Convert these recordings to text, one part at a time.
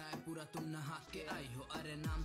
रायपुरा पूरा तुम नहा के आई हो। अरे नाम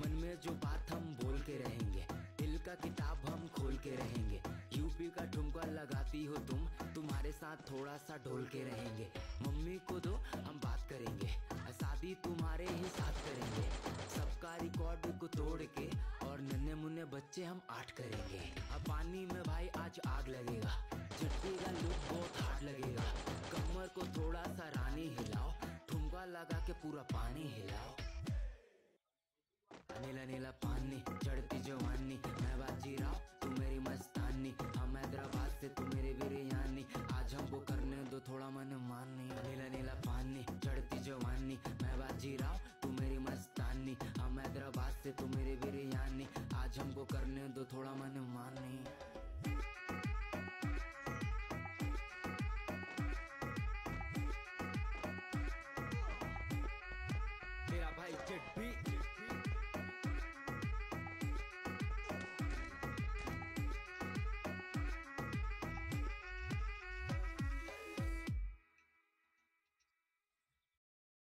मन में जो बात हम बोल के रहेंगे, दिल का किताब हम खोल के रहेंगे। यूपी का ठुमका लगाती हो तुम, तुम्हारे साथ थोड़ा सा ढोल के रहेंगे। मम्मी को दो, हम बात करेंगे शादी तुम्हारे ही साथ करेंगे। सबका रिकॉर्ड को तोड़ के और नन्हे मुन्ने बच्चे हम आठ करेंगे। अब पानी में भाई आज आग लगेगा चट्टी का लुक बहुत हार्ड लगेगा। कमर को थोड़ा सा रानी हिलाओ, ठुमका लगा के पूरा पानी हिलाओ। नीला नीला पानी, चढ़ती जवानी। मैं बाजी राव तू मेरी मस्तानी। हम हैदराबाद से, तू मेरी बिरयानी। आज हमको करने दो थोड़ा मन मानी। नीला नीला पानी, चढ़ती जवानी। मैं बाजी राव तू मेरी मस्तानी। हम हैदराबाद से, तू मेरी बिरयानी। आज हमको करने दो थोड़ा मन मानी।